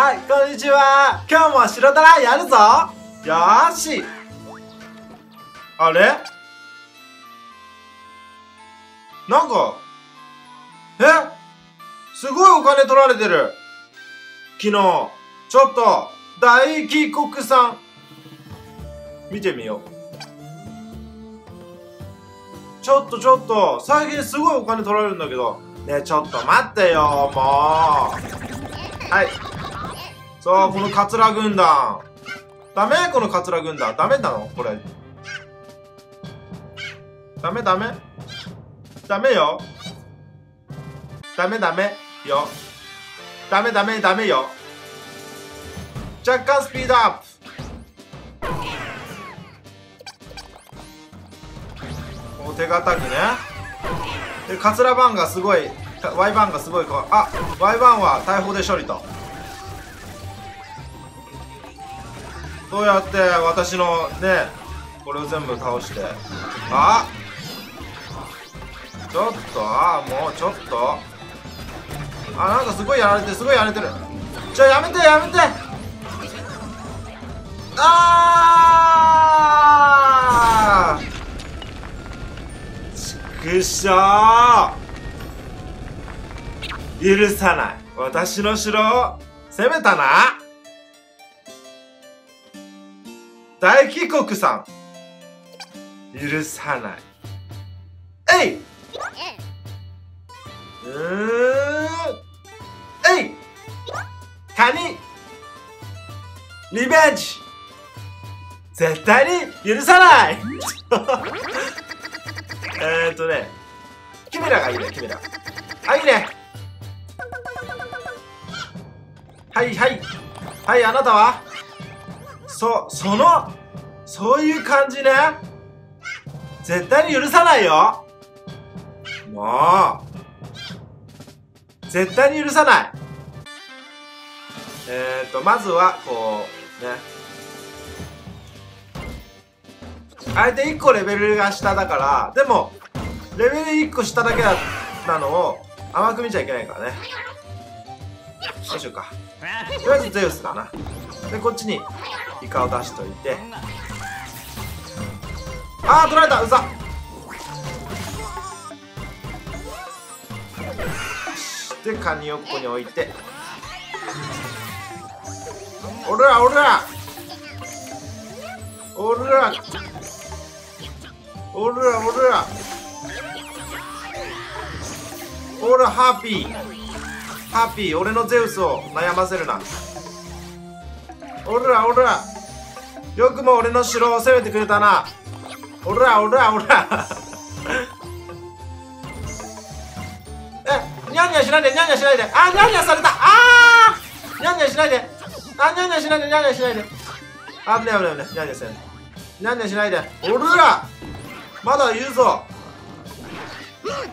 はい、こんにちは。今日も白ドラやるぞ。よーし。あれ？なんか、え？すごいお金取られてる。昨日、ちょっと、大帰国さん。見てみよう。ちょっとちょっと、最近すごいお金取られるんだけど。ねちょっと待ってよ、もう。はい。そう、このカツラ軍団。ダメ？このカツラ軍団。ダメなの？これ。ダメ？ダメ？ダメよ。ダメ？ダメよ。ダメ？ダメ？ダメよ。若干スピードアップ。手堅くね。で、カツラバンがすごい、Y バンがすごいこう、あ Y バンは大砲で処理と。どうやって私のねこれを全部倒して。あちょっとあもうちょっと。あなんかすごいやられてすごいやられてる。ちょやめてやめて。あー！ちくしょう。許さない。私の城を攻めたな。大帰国さん。許さない。えい！うーえい！カニリベンジ！絶対に許さない！えっとね。キメラがいいねキメラ。あいいね。はいはい。はいあなたは？そ、その、そういう感じね。絶対に許さないよ。もう。絶対に許さない。えーと、まずは、こう、ね。相手1個レベルが下だから、でも、レベル1個下だけだなのを甘く見ちゃいけないからね。どうしようか。とりあえずゼウスだな。で、こっちにイカを出しといて。あー取られたうざ。でカニをここに置いて。おらおら。おら。おらおら。おらハッピー。ハッピー俺のゼウスを悩ませるな。おらおら。よくも俺の城を攻めてくれたな。おらおらおら。えにゃんにゃんしないでにゃんにゃんしないで。あにゃんにゃんされた。あー！にゃんにゃしないで。あにゃんにゃんしないでにゃんにゃんしないで。あぶねあぶねあぶねにゃんにゃんしないでにゃんにゃんしないで。おら。まだ言うぞ。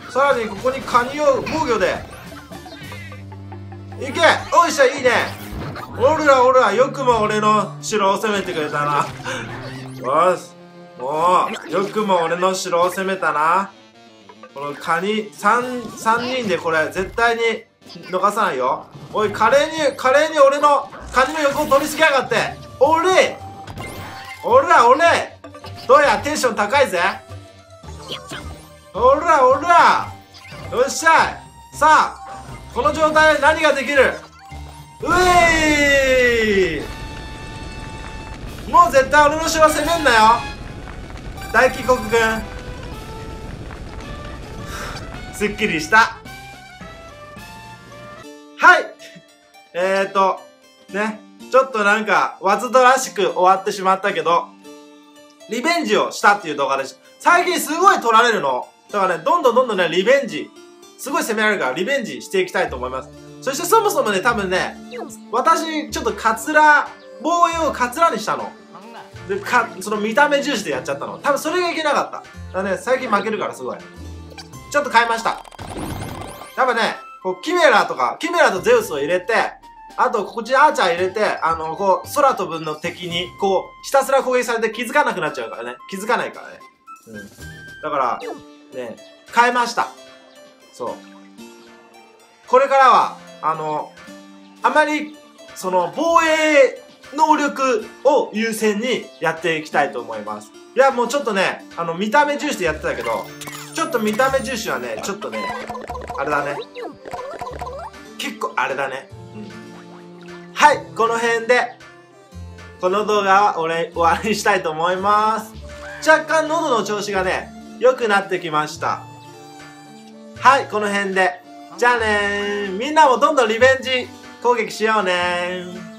さらにここにカニを防御で。いけ。おいしょいいね。おらおらよくも俺の城を攻めてくれたな。よし。もうよくも俺の城を攻めたな。このカニ 3, 3人でこれ絶対に逃さないよ。おい華麗に華麗に俺のカニの横を取り付けやがって。俺おら俺どうやテンション高いぜ。おらおら。よっしゃい。さあこの状態で何ができる？うえ絶対俺の城攻めんなよ。大帰国軍。すっきりした。はい。えーとね。ちょっとなんかわずとらしく終わってしまったけどリベンジをしたっていう動画です最近すごい取られるの。だからねどんどんどんどんねリベンジ。すごい攻められるからリベンジしていきたいと思います。そしてそもそもね多分ね私ちょっとカツラ防衛をカツラにしたの。でかその見た目重視でやっちゃったの。多分それがいけなかった。だからね最近負けるからすごい。ちょっと変えました。やっぱねこうキメラとかキメラとゼウスを入れてあとこっちにアーチャー入れてあのこう空飛ぶの敵にこうひたすら攻撃されて気づかなくなっちゃうからね。気づかないからね。うん。だからね変えました。そう。これからはあのあまりその防衛能力を優先にやっていきたいと思います。いや、もうちょっとね、あの、見た目重視でやってたけど、ちょっと見た目重視はね、ちょっとね、あれだね。結構あれだね。うん。はい、この辺で、この動画は俺終わりにしたいと思います。若干喉の調子がね、良くなってきました。はい、この辺で。じゃあね。みんなもどんどんリベンジ攻撃しようね。